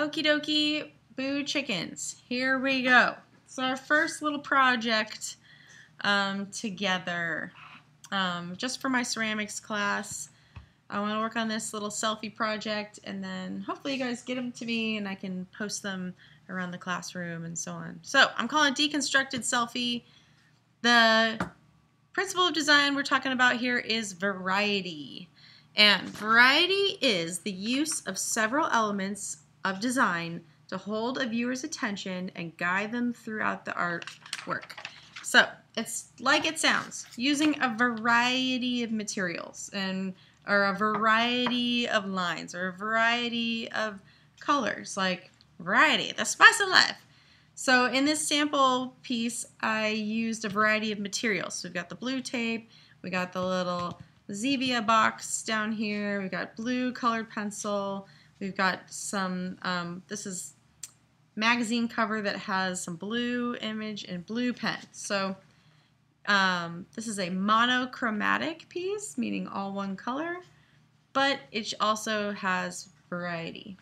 Okie dokie, boo chickens. Here we go. It's our first little project um, together. Um, just for my ceramics class. I want to work on this little selfie project and then hopefully you guys get them to me and I can post them around the classroom and so on. So I'm calling it deconstructed selfie. The principle of design we're talking about here is variety. And variety is the use of several elements of design to hold a viewer's attention and guide them throughout the artwork. So it's like it sounds, using a variety of materials and or a variety of lines or a variety of colors, like variety, the spice of life. So in this sample piece, I used a variety of materials. So we've got the blue tape, we got the little Zevia box down here, we've got blue colored pencil, we've got some, um, this is magazine cover that has some blue image and blue pen. So um, this is a monochromatic piece, meaning all one color, but it also has variety.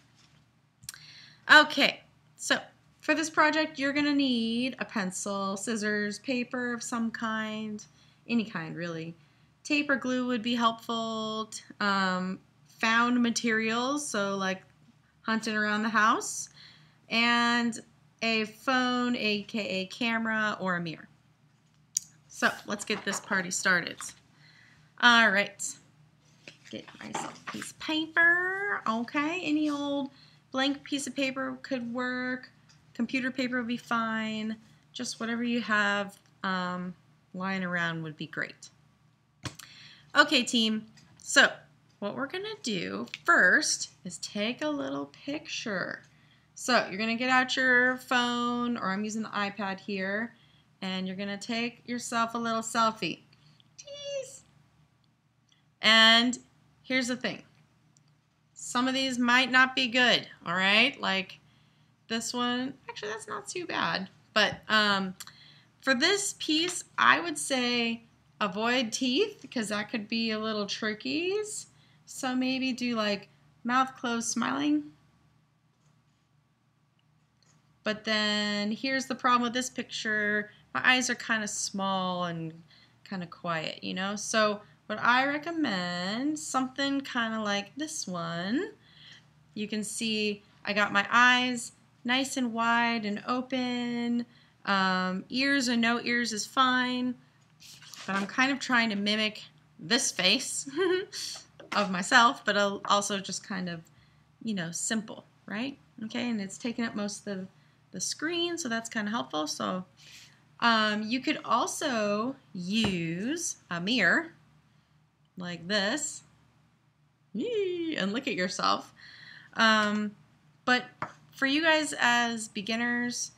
Okay, so for this project, you're to need a pencil, scissors, paper of some kind, any kind really. Tape or glue would be helpful. Um, found materials, so like hunting around the house, and a phone, aka camera, or a mirror. So let's get this party started. All right. Get myself a piece of paper. Okay, any old blank piece of paper could work. Computer paper would be fine. Just whatever you have um, lying around would be great. Okay, team. So what we're going to do first is take a little picture. So you're going to get out your phone, or I'm using the iPad here, and you're going to take yourself a little selfie. Tease. And here's the thing. Some of these might not be good, all right? Like this one, actually that's not too bad. But um, for this piece, I would say avoid teeth because that could be a little tricky. So maybe do like mouth closed smiling. But then here's the problem with this picture my eyes are kind of small and kind of quiet, you know? So what I recommend, something kind of like this one. You can see I got my eyes nice and wide and open. Um, ears or no ears is fine. But I'm kind of trying to mimic this face of myself, but also just kind of, you know, simple, right? Okay, and it's taking up most of the, screen, so that's kind of helpful. So um, you could also use a mirror like this and look at yourself. Um, but for you guys as beginners,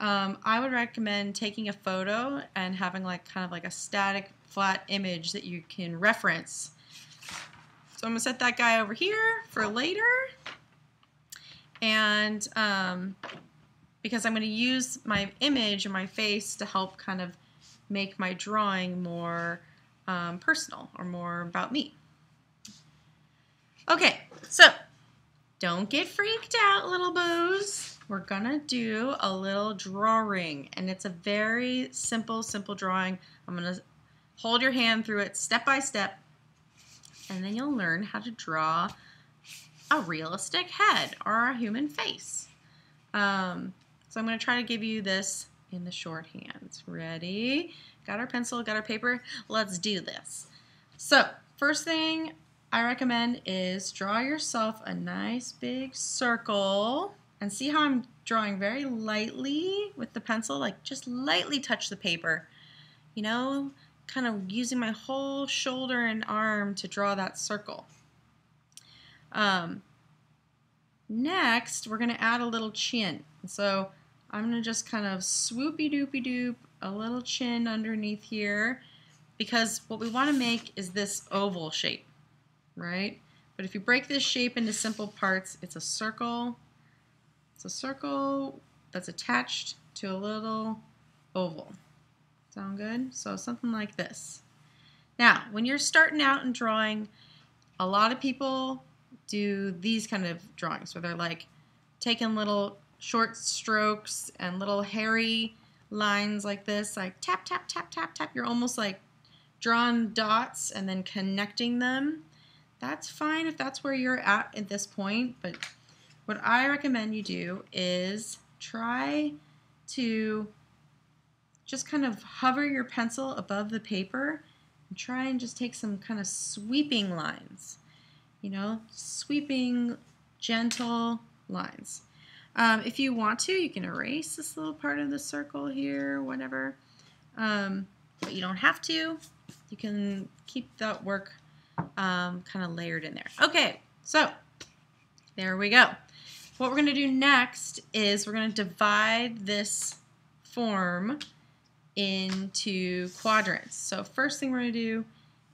um, I would recommend taking a photo and having like kind of like a static flat image that you can reference. So I'm gonna set that guy over here for later. And um, because I'm going to use my image and my face to help kind of make my drawing more um, personal or more about me. Okay, so don't get freaked out, little boos. We're gonna do a little drawing, and it's a very simple, simple drawing. I'm gonna hold your hand through it step by step, and then you'll learn how to draw a realistic head or a human face. Um, so I'm going to try to give you this in the shorthand. Ready? Got our pencil, got our paper. Let's do this. So first thing I recommend is draw yourself a nice big circle and see how I'm drawing very lightly with the pencil, like just lightly touch the paper. You know, kind of using my whole shoulder and arm to draw that circle. Um, next, we're going to add a little chin. So I'm going to just kind of swoopy doopy doop a little chin underneath here because what we want to make is this oval shape, right? But if you break this shape into simple parts, it's a circle. It's a circle that's attached to a little oval. Sound good? So something like this. Now, when you're starting out in drawing, a lot of people do these kind of drawings where they're like taking little short strokes and little hairy lines like this, like tap, tap, tap, tap, tap. You're almost like drawing dots and then connecting them. That's fine if that's where you're at at this point, but what I recommend you do is try to just kind of hover your pencil above the paper and try and just take some kind of sweeping lines. You know, sweeping, gentle lines. Um, if you want to, you can erase this little part of the circle here, whatever. Um, but you don't have to. You can keep that work um, kind of layered in there. Okay, so there we go. What we're going to do next is we're going to divide this form into quadrants. So first thing we're going to do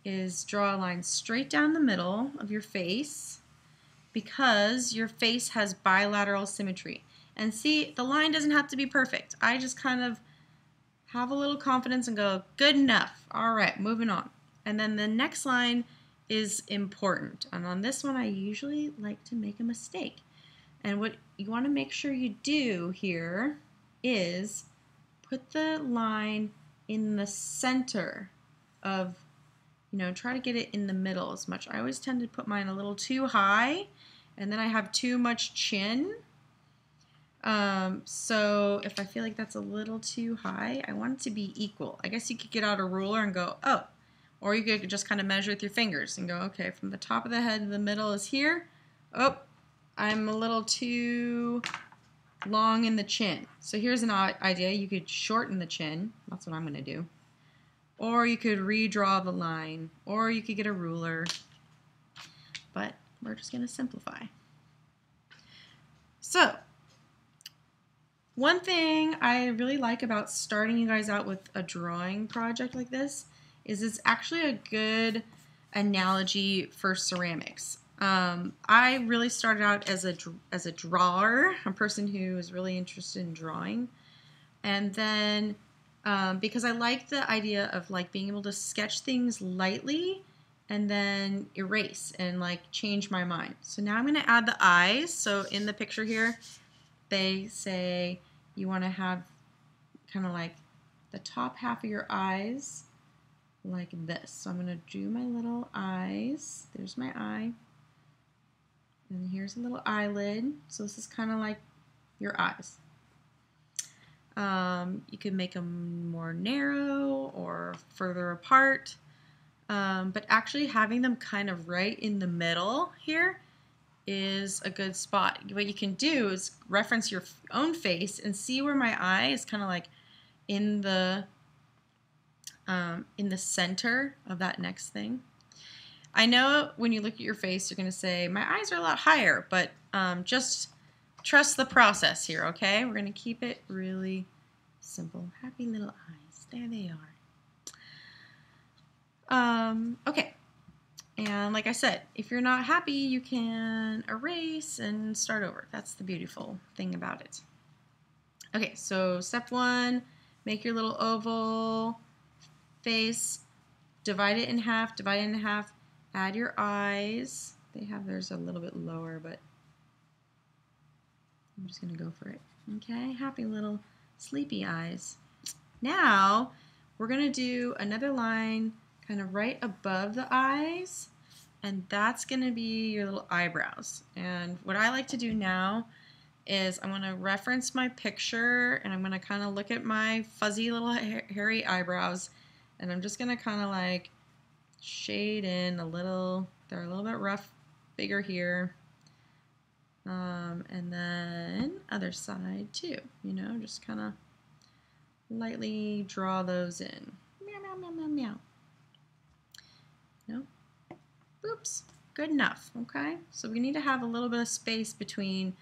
is draw a line straight down the middle of your face because your face has bilateral symmetry. And see, the line doesn't have to be perfect. I just kind of have a little confidence and go, good enough. All right, moving on. And then the next line is important. And on this one, I usually like to make a mistake. And what you want to make sure you do here is put the line in the center of, you know, try to get it in the middle as much. I always tend to put mine a little too high and then I have too much chin. Um, so if I feel like that's a little too high, I want it to be equal. I guess you could get out a ruler and go, oh, or you could just kind of measure with your fingers and go, okay, from the top of the head to the middle is here. Oh, I'm a little too long in the chin. So here's an idea. You could shorten the chin. That's what I'm going to do. Or you could redraw the line. Or you could get a ruler. But we're just going to simplify. So, one thing I really like about starting you guys out with a drawing project like this is it's actually a good analogy for ceramics. Um, I really started out as a as a drawer, a person who is really interested in drawing, and then um, because I like the idea of like being able to sketch things lightly and then erase and like change my mind. So now I'm going to add the eyes. So in the picture here, they say you want to have kind of like the top half of your eyes like this. So I'm going to do my little eyes. There's my eye. And here's a little eyelid. So this is kind of like your eyes. Um, you can make them more narrow or further apart. Um, but actually having them kind of right in the middle here is a good spot. What you can do is reference your own face and see where my eye is kind of like in the um, in the center of that next thing. I know when you look at your face, you're going to say, my eyes are a lot higher, but um, just trust the process here, okay? We're going to keep it really simple. Happy little eyes. There they are. Um, okay. And like I said, if you're not happy, you can erase and start over. That's the beautiful thing about it. Okay, so step one, make your little oval face, divide it in half, divide it in half, add your eyes. They have theirs a little bit lower, but I'm just going to go for it. Okay, happy little sleepy eyes. Now, we're going to do another line kind of right above the eyes and that's going to be your little eyebrows. And what I like to do now is I'm going to reference my picture and I'm going to kind of look at my fuzzy little hairy eyebrows and I'm just going to kind of like shade in a little, they're a little bit rough, bigger here. Um, and then other side too, you know, just kind of lightly draw those in. Meow, meow, meow, meow, meow. No? Oops. Good enough, okay? So we need to have a little bit of space between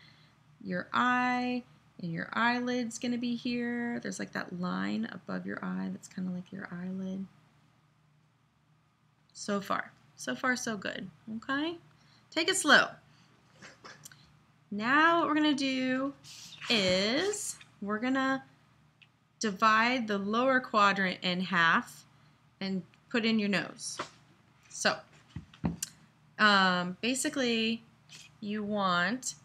your eye and your eyelid's going to be here. There's like that line above your eye that's kind of like your eyelid. So far. So far, so good, okay? Take it slow. Now what we're going to do is we're going to divide the lower quadrant in half and put in your nose. So, um, basically, you want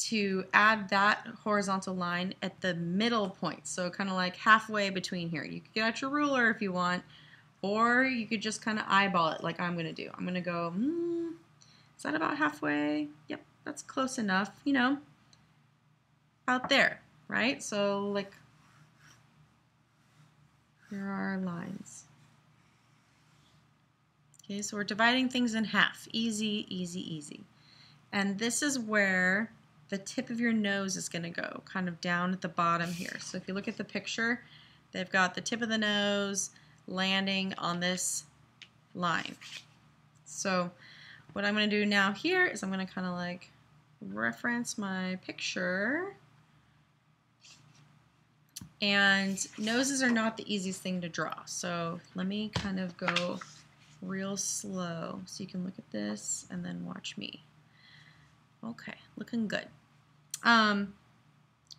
to add that horizontal line at the middle point. So kind of like halfway between here. You can get out your ruler if you want, or you could just kind of eyeball it like I'm going to do. I'm going to go, hmm, is that about halfway? Yep, that's close enough, you know, out there, right? So like, here are our lines. Okay, so we're dividing things in half. Easy, easy, easy. And this is where the tip of your nose is going to go, kind of down at the bottom here. So if you look at the picture, they've got the tip of the nose landing on this line. So what I'm going to do now here is I'm going to kind of like reference my picture. And noses are not the easiest thing to draw. So let me kind of go real slow so you can look at this and then watch me. Okay, looking good. Um,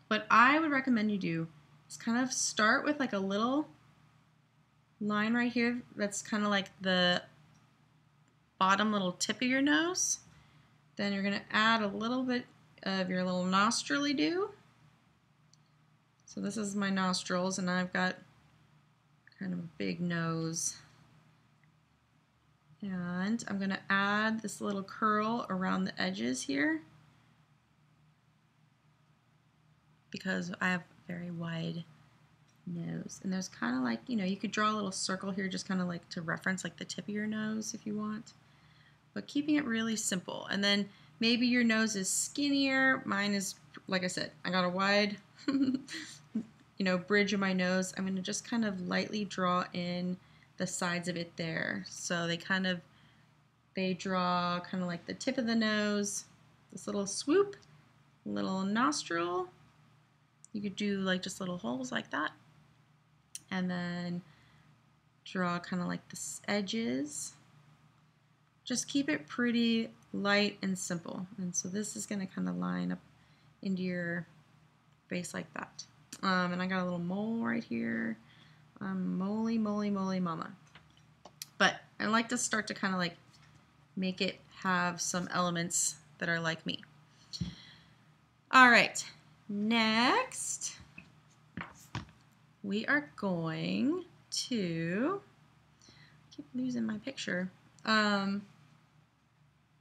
what I would recommend you do is kind of start with like a little line right here that's kind of like the bottom little tip of your nose. Then you're going to add a little bit of your little nostril do. So this is my nostrils and I've got kind of a big nose. And I'm going to add this little curl around the edges here because I have very wide nose. And there's kind of like, you know, you could draw a little circle here just kind of like to reference like the tip of your nose if you want. But keeping it really simple. And then maybe your nose is skinnier. Mine is, like I said, I got a wide, you know, bridge of my nose. I'm going to just kind of lightly draw in the sides of it there. So they kind of, they draw kind of like the tip of the nose, this little swoop, little nostril. You could do like just little holes like that. And then draw kind of like the edges. Just keep it pretty light and simple. And so this is going to kind of line up into your face like that. Um, and I got a little mole right here. Um, moly, moly, moly mama. But I like to start to kind of like make it have some elements that are like me. All right, next we are going to, keep losing my picture, um,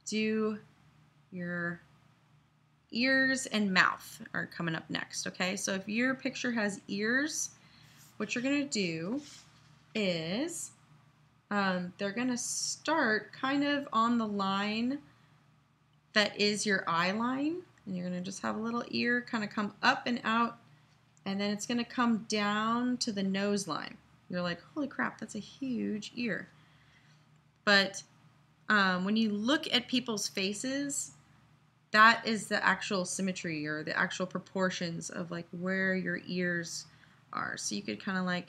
do your ears and mouth are coming up next, okay? So if your picture has ears, what you're going to do is um, they're going to start kind of on the line that is your eye line. And you're going to just have a little ear kind of come up and out. And then it's going to come down to the nose line. You're like, holy crap, that's a huge ear. But um, when you look at people's faces, that is the actual symmetry or the actual proportions of like where your ears are. So you could kind of like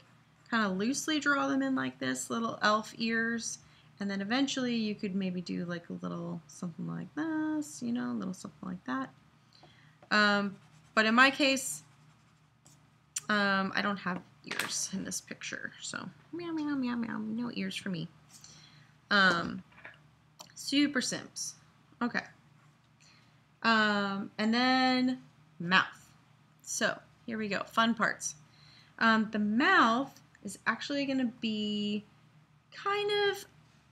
kind of loosely draw them in like this, little elf ears. And then eventually you could maybe do like a little something like this, you know, a little something like that. Um, but in my case, um, I don't have ears in this picture. So meow, meow, meow, meow, no ears for me. Um, super Sims. Okay. Um, and then mouth. So here we go, fun parts. Um, the mouth is actually going to be kind of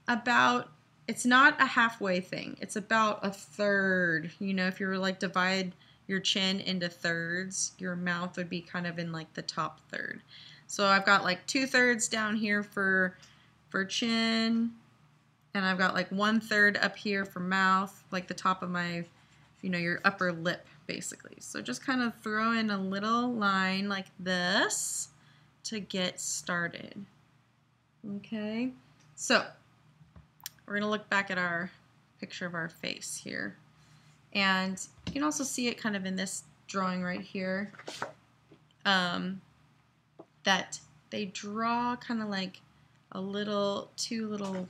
about, it's not a halfway thing. It's about a third. You know, if you were like divide your chin into thirds, your mouth would be kind of in like the top third. So I've got like two thirds down here for, for chin, and I've got like one third up here for mouth, like the top of my, you know, your upper lip basically. So just kind of throw in a little line like this to get started. Okay, so we're to look back at our picture of our face here. And you can also see it kind of in this drawing right here um, that they draw kind of like a little, two little,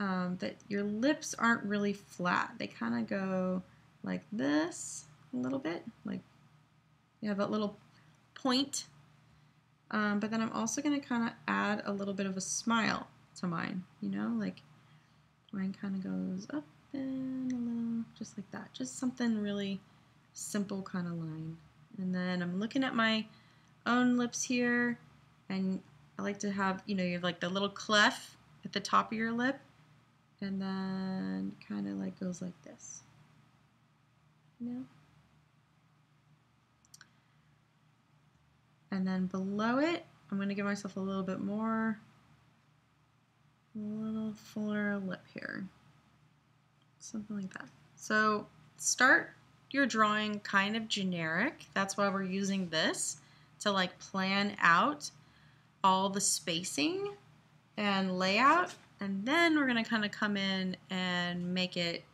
um, that your lips aren't really flat. They kind of go like this a little bit, like you have that little point. Um, but then I'm also going to kind of add a little bit of a smile to mine, you know, like mine kind of goes up Eh, a little, just like that. Just something really simple kind of line. And then I'm looking at my own lips here, and I like to have, you know, you have like the little clef at the top of your lip, and then kind of like goes like this. You know? And then below it, I'm going to give myself a little bit more, a little fuller lip here. Something like that. So start your drawing kind of generic. That's why we're using this to like plan out all the spacing and layout. And then we're going to kind of come in and make it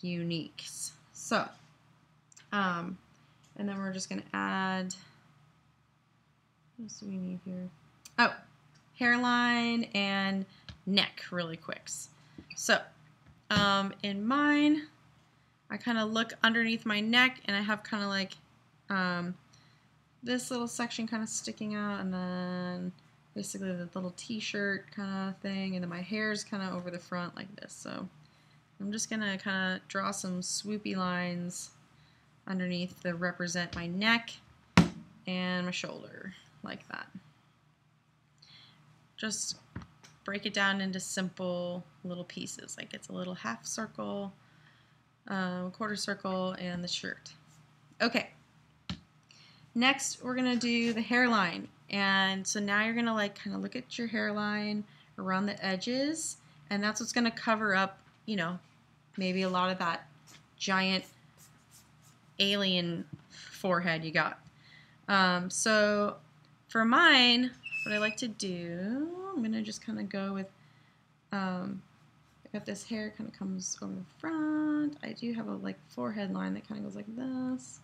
unique. So, um, and then we're just going to add what else do we need here? Oh, hairline and neck really quick. So um, in mine, I kind of look underneath my neck and I have kind of like um, this little section kind of sticking out and then basically the little t-shirt kind of thing and then my hair is kind of over the front like this. So I'm just going to kind of draw some swoopy lines underneath to represent my neck and my shoulder like that. Just break it down into simple little pieces. Like it's a little half circle, um, quarter circle, and the shirt. Okay. Next, we're going to do the hairline. And so now you're going to like kind of look at your hairline around the edges. And that's what's going to cover up, you know, maybe a lot of that giant alien forehead you got. Um, so for mine, what I like to do, I'm going to just kind of go with, um, I got this hair kind of comes over the front. I do have a like forehead line that kind of goes like this.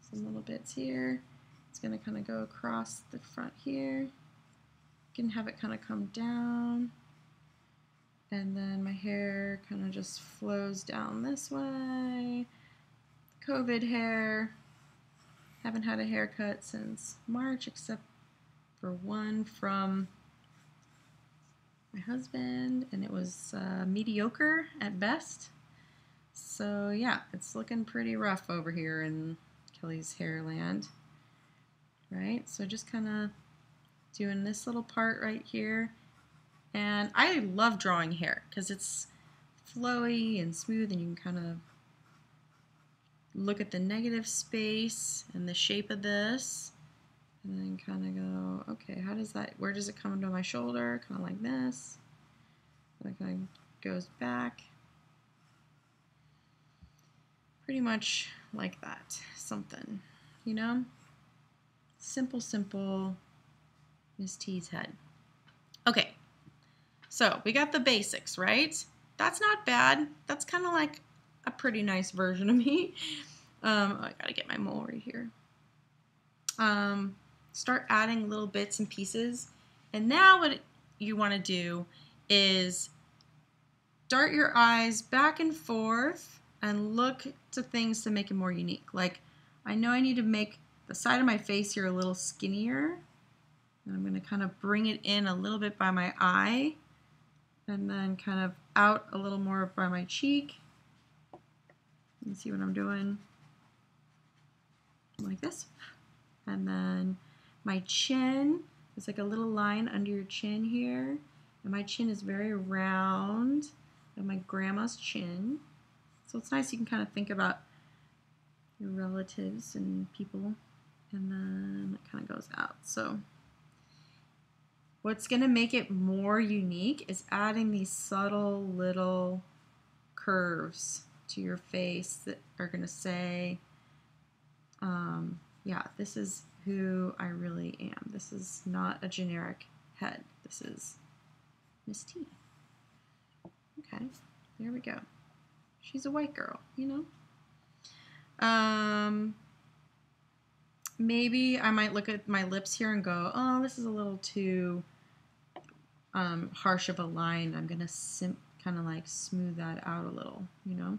Some little bits here. It's going to kind of go across the front here. You can have it kind of come down. And then my hair kind of just flows down this way. COVID hair. Haven't had a haircut since March except for one from my husband and it was uh, mediocre at best. So yeah, it's looking pretty rough over here in Kelly's hairland. Right, so just kind of doing this little part right here. And I love drawing hair because it's flowy and smooth and you can kind of look at the negative space and the shape of this and then kind of go, okay, how does that, where does it come to my shoulder? Kind of like this. That kind of goes back. Pretty much like that, something, you know? Simple, simple Miss T's head. Okay, so we got the basics, right? That's not bad. That's kind of like a pretty nice version of me. Um, oh, I gotta get my mole right here. Um, start adding little bits and pieces. And now what you want to do is dart your eyes back and forth and look to things to make it more unique. Like I know I need to make the side of my face here a little skinnier. And I'm going to kind of bring it in a little bit by my eye and then kind of out a little more by my cheek you see what I'm doing? Like this. And then my chin is like a little line under your chin here. And my chin is very round, like my grandma's chin. So it's nice you can kind of think about your relatives and people. And then it kind of goes out. So what's going to make it more unique is adding these subtle little curves to your face that are going to say, um, yeah, this is who I really am. This is not a generic head. This is Miss T. Okay, there we go. She's a white girl, you know? Um, maybe I might look at my lips here and go, oh, this is a little too um, harsh of a line. I'm going to kind of like smooth that out a little, you know?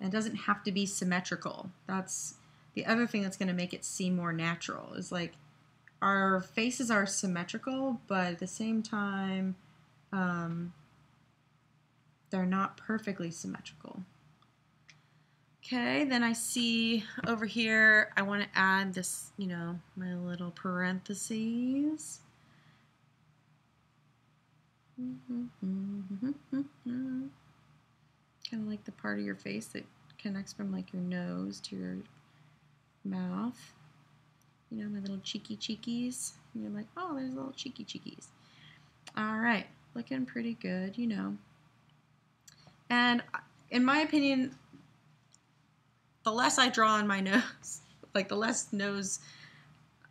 And it doesn't have to be symmetrical. That's the other thing that's going to make it seem more natural is like our faces are symmetrical, but at the same time, um, they're not perfectly symmetrical. Okay, then I see over here, I want to add this, you know, my little parentheses. kind of like the part of your face that connects from like your nose to your mouth. You know, my little cheeky cheekies. And you're like, oh, there's little cheeky cheekies. All right, looking pretty good, you know. And in my opinion, the less I draw on my nose, like the less nose,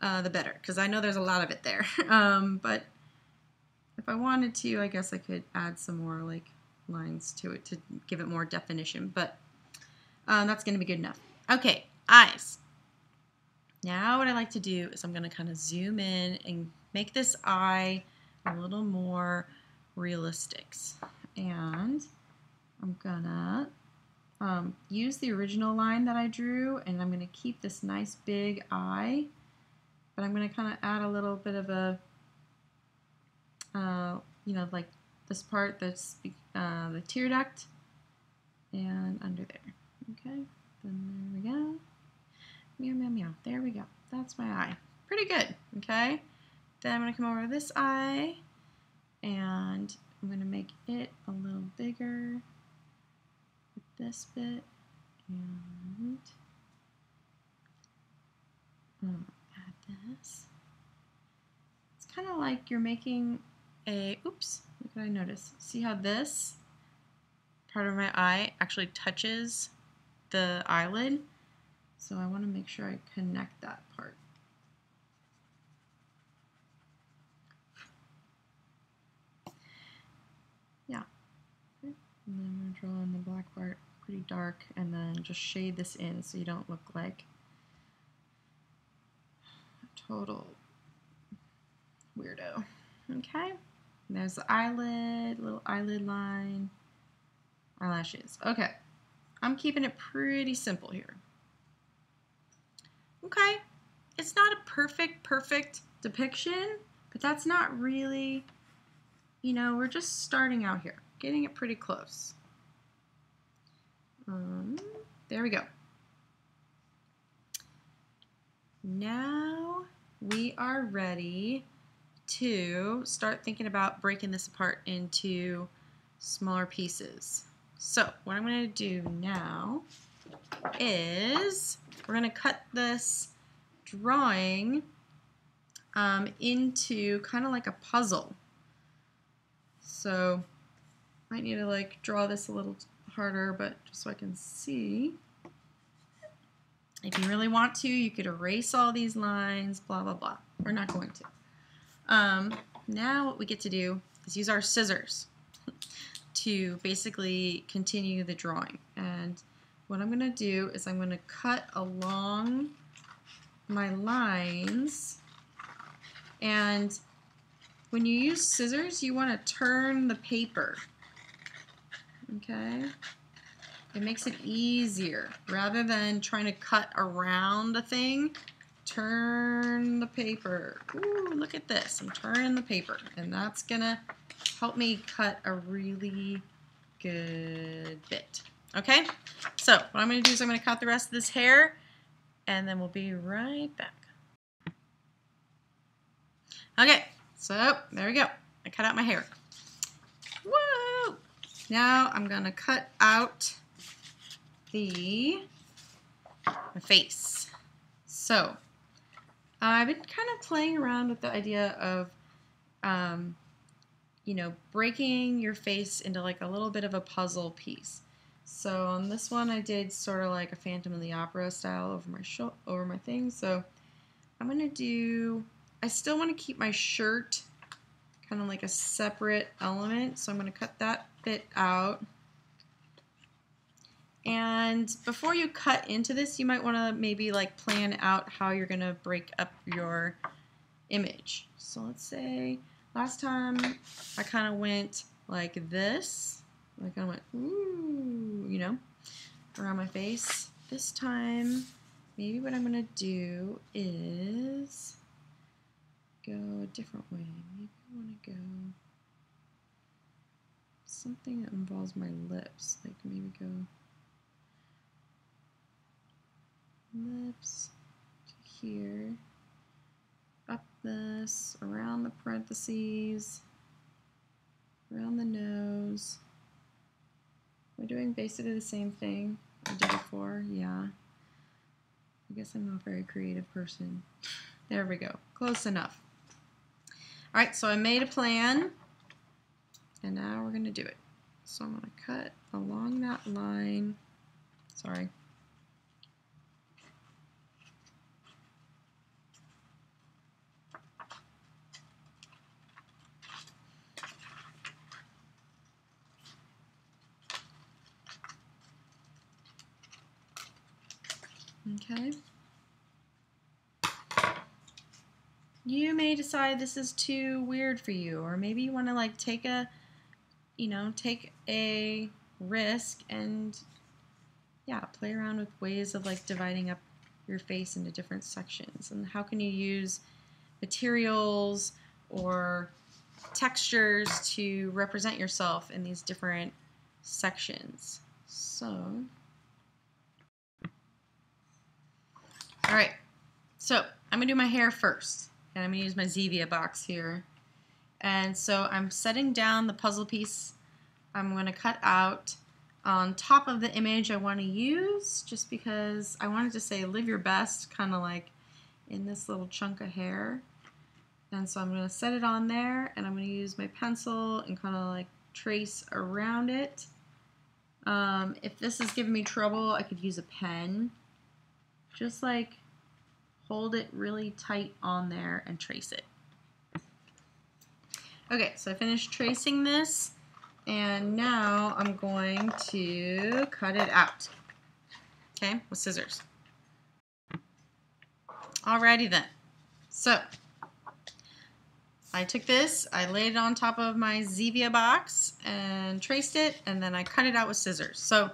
uh, the better, because I know there's a lot of it there. um, but if I wanted to, I guess I could add some more like lines to it to give it more definition, but um, that's going to be good enough. Okay, eyes. Now what I like to do is I'm going to kind of zoom in and make this eye a little more realistic. And I'm gonna um, use the original line that I drew and I'm gonna keep this nice big eye but I'm gonna kind of add a little bit of a uh, you know like this part that's uh, the tear duct and under there okay then there we go meow meow meow there we go that's my eye pretty good okay then I'm gonna come over to this eye and I'm gonna make it a little bigger with this bit and add this. It's kind of like you're making a, oops, look what I noticed. See how this part of my eye actually touches the eyelid? So I want to make sure I connect that part. Yeah. And then I'm going to draw in the black part pretty dark and then just shade this in so you don't look like a total weirdo. Okay, there's the eyelid, little eyelid line, eyelashes. Okay, I'm keeping it pretty simple here. Okay, it's not a perfect, perfect depiction, but that's not really, you know, we're just starting out here, getting it pretty close. Um, there we go. Now we are ready to start thinking about breaking this apart into smaller pieces. So what I'm going to do now is we're going to cut this drawing um, into kind of like a puzzle. So I might need to like draw this a little harder, but just so I can see. If you really want to, you could erase all these lines, blah, blah, blah. We're not going to. Um, now what we get to do is use our scissors to basically continue the drawing. And what I'm going to do is I'm going to cut along my lines. And when you use scissors, you want to turn the paper okay? It makes it easier. Rather than trying to cut around a thing, turn the paper. Ooh, look at this. I'm turning the paper. And that's going to help me cut a really good bit. Okay? So what I'm going to do is I'm going to cut the rest of this hair and then we'll be right back. Okay, so there we go. I cut out my hair. Whoa! Now I'm going to cut out the face. So I've been kind of playing around with the idea of, um, you know, breaking your face into like a little bit of a puzzle piece. So on this one, I did sort of like a Phantom of the Opera style over my over my thing. So I'm gonna do. I still want to keep my shirt kind of like a separate element. So I'm going to cut that bit out. And before you cut into this, you might want to maybe like plan out how you're going to break up your image. So let's say last time I kind of went like this. I kind of went, ooh, you know, around my face. This time, maybe what I'm going to do is go a different way. Maybe I want to go something that involves my lips. Like maybe go lips to here, up this, around the parentheses, around the nose. We're doing basically the same thing I did before. Yeah. I guess I'm not a very creative person. There we go. Close enough. All right, so I made a plan, and now we're going to do it. So I'm going to cut along that line. Sorry. Okay. You may decide this is too weird for you, or maybe you want to like take a, you know, take a risk and, yeah, play around with ways of like dividing up your face into different sections. And how can you use materials or textures to represent yourself in these different sections. So, All right, so I'm gonna do my hair first, and I'm gonna use my Zevia box here. And so I'm setting down the puzzle piece I'm gonna cut out on top of the image I wanna use, just because I wanted to say live your best, kind of like in this little chunk of hair. And so I'm gonna set it on there, and I'm gonna use my pencil and kind of like trace around it. Um, if this is giving me trouble, I could use a pen. Just like hold it really tight on there and trace it. Okay, so I finished tracing this and now I'm going to cut it out. Okay, with scissors. Alrighty then. So, I took this, I laid it on top of my Zevia box and traced it, and then I cut it out with scissors. So,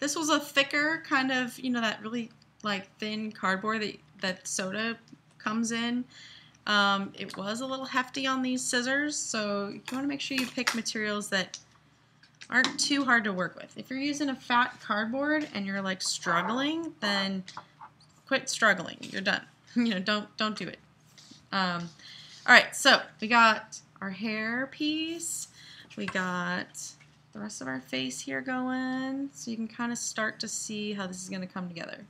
this was a thicker kind of, you know, that really like thin cardboard that that soda comes in. Um, it was a little hefty on these scissors, so you want to make sure you pick materials that aren't too hard to work with. If you're using a fat cardboard and you're like struggling, then quit struggling. You're done. you know, don't don't do it. Um, all right, so we got our hair piece. We got the rest of our face here going, so you can kind of start to see how this is going to come together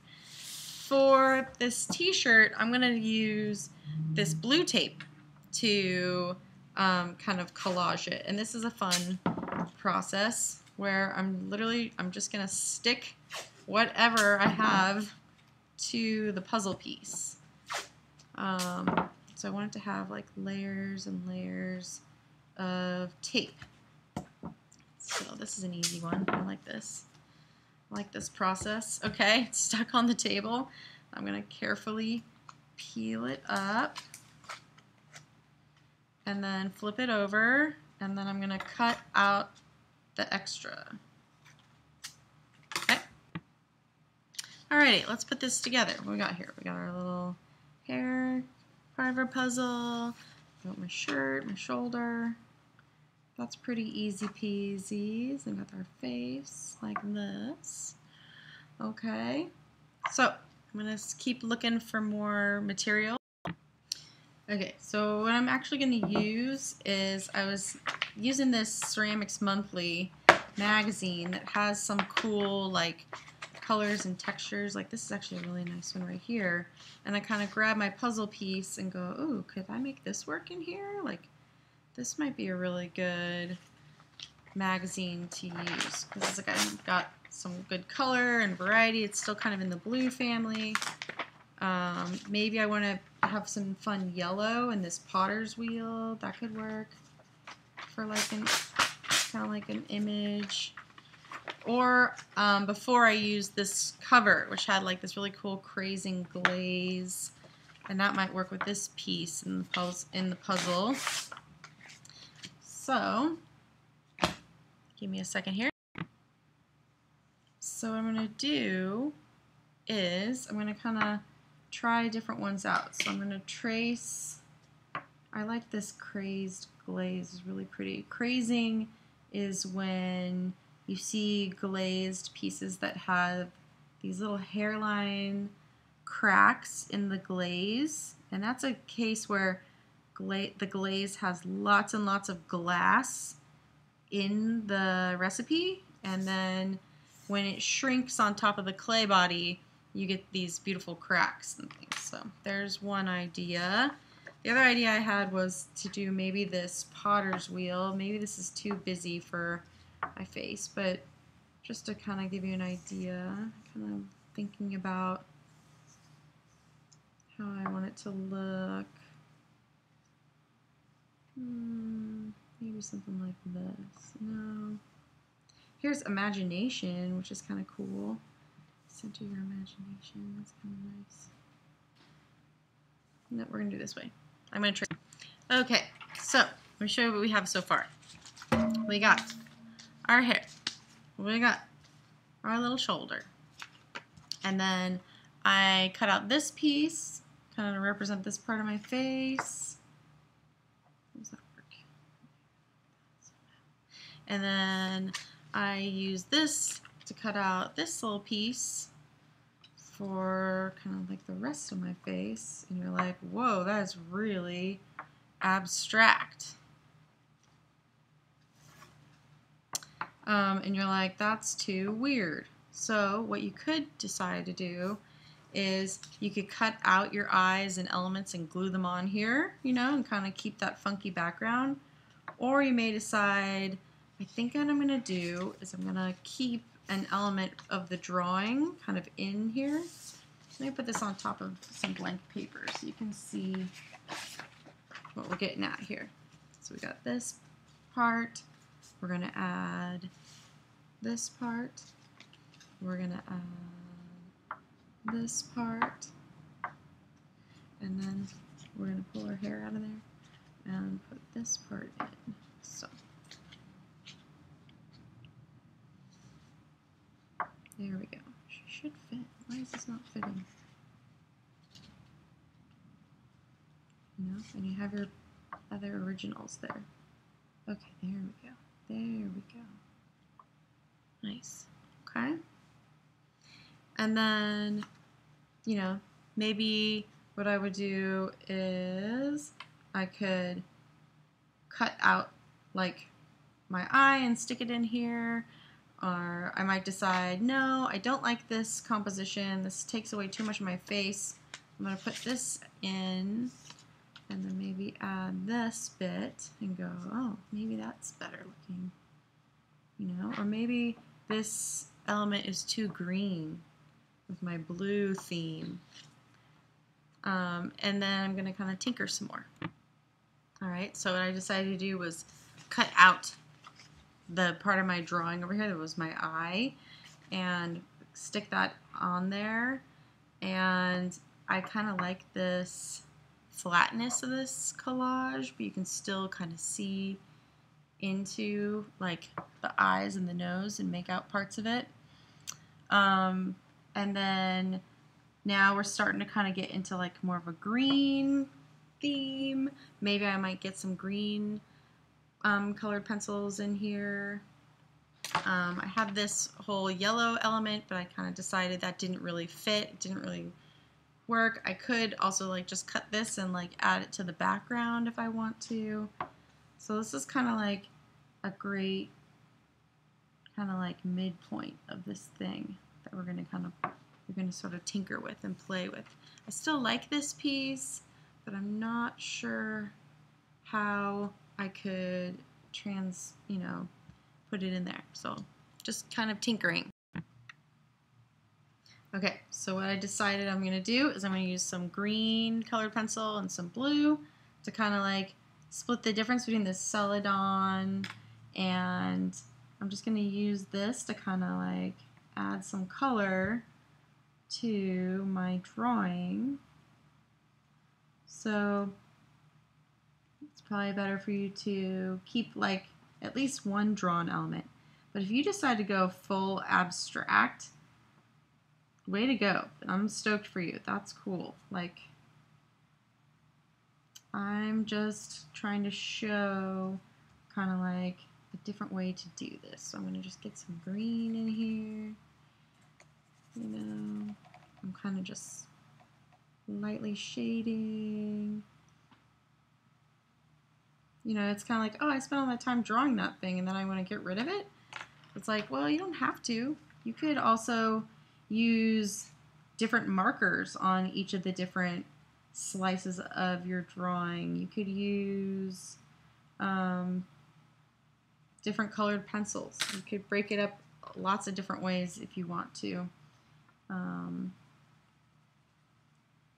for this t-shirt, I'm going to use this blue tape to um, kind of collage it. And this is a fun process where I'm literally, I'm just going to stick whatever I have to the puzzle piece. Um, so I wanted to have like layers and layers of tape. So this is an easy one. I like this like this process. Okay, it's stuck on the table. I'm going to carefully peel it up and then flip it over and then I'm going to cut out the extra. Okay. Alrighty, let's put this together. What we got here? We got our little hair part of our puzzle. Got my shirt, my shoulder. That's pretty easy peasy. And got our face like this. Okay. So I'm to keep looking for more material. Okay, so what I'm actually to use is I was using this Ceramics Monthly magazine that has some cool like colors and textures. Like this is actually a really nice one right here. And I kind of grab my puzzle piece and go, ooh, could I make this work in here? Like this might be a really good magazine to use because it's like got some good color and variety. It's still kind of in the blue family. Um, maybe I want to have some fun yellow in this potter's wheel. That could work for like an kind of like an image. Or um, before I used this cover, which had like this really cool crazing glaze, and that might work with this piece in the, in the puzzle. So, give me a second here. So what I'm going to do is I'm going to kind of try different ones out. So I'm going to trace, I like this crazed glaze, it's really pretty. Crazing is when you see glazed pieces that have these little hairline cracks in the glaze. And that's a case where gla the glaze has lots and lots of glass in the recipe. And then when it shrinks on top of the clay body, you get these beautiful cracks and things. So there's one idea. The other idea I had was to do maybe this potter's wheel. Maybe this is too busy for my face, but just to kind of give you an idea, kind of thinking about how I want it to look. Hmm, maybe something like this. No. Here's imagination, which is kind of cool. Center your imagination. That's kind of nice. No, we're going to do this way. I'm going to try. Okay, so let me show you what we have so far. We got our hair. We got our little shoulder. And then I cut out this piece, kind of represent this part of my face. that work? And then I use this to cut out this little piece for kind of like the rest of my face. And you're like, whoa, that is really abstract. Um, and you're like, that's too weird. So what you could decide to do is you could cut out your eyes and elements and glue them on here, you know, and kind of keep that funky background. Or you may decide, I think what I'm going to do is I'm going to keep an element of the drawing kind of in here. Let me put this on top of some blank paper so you can see what we're getting at here. So we got this part. We're going to add this part. We're going to add this part. And then we're going to pull our hair out of there and put this part in. So There we go. She should fit. Why is this not fitting? No, and you have your other originals there. Okay, there we go. There we go. Nice. Okay. And then, you know, maybe what I would do is I could cut out like my eye and stick it in here or I might decide, no, I don't like this composition. This takes away too much of my face. I'm going to put this in and then maybe add this bit and go, oh, maybe that's better looking. You know, or maybe this element is too green with my blue theme. Um, and then I'm going to kind of tinker some more. All right, so what I decided to do was cut out the part of my drawing over here that was my eye and stick that on there. And I kind of like this flatness of this collage but you can still kind of see into like the eyes and the nose and make out parts of it. Um, and then now we're starting to kind of get into like more of a green theme. Maybe I might get some green um, colored pencils in here. Um, I have this whole yellow element, but I kind of decided that didn't really fit. It didn't really work. I could also like just cut this and like add it to the background if I want to. So this is kind of like a great kind of like midpoint of this thing that we're going to kind of we're going to sort of tinker with and play with. I still like this piece, but I'm not sure how I could trans, you know, put it in there. So just kind of tinkering. Okay, so what I decided I'm going to do is I'm going to use some green colored pencil and some blue to kind of like split the difference between the Celadon and I'm just going to use this to kind of like add some color to my drawing. So probably better for you to keep like at least one drawn element. But if you decide to go full abstract, way to go. I'm stoked for you. That's cool. Like, I'm just trying to show kind of like a different way to do this. So I'm going to just get some green in here. You know, I'm kind of just lightly shading. You know, it's kind of like, oh, I spent all that time drawing that thing and then I want to get rid of it. It's like, well, you don't have to. You could also use different markers on each of the different slices of your drawing. You could use um, different colored pencils. You could break it up lots of different ways if you want to. Um,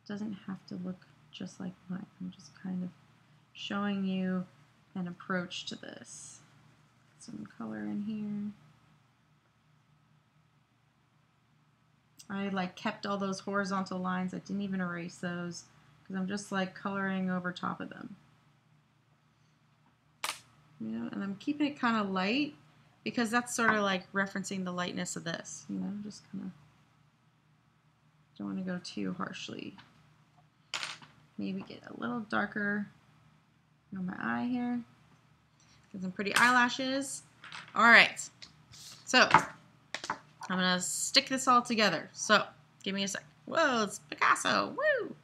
doesn't have to look just like mine. I'm just kind of showing you an approach to this. Some color in here. I like kept all those horizontal lines. I didn't even erase those because I'm just like coloring over top of them. You know, and I'm keeping it kind of light because that's sort of like referencing the lightness of this. You know, just kind of don't want to go too harshly. Maybe get a little darker on my eye here. Get some pretty eyelashes. All right, so I'm gonna stick this all together. So give me a sec. Whoa, it's Picasso. Woo!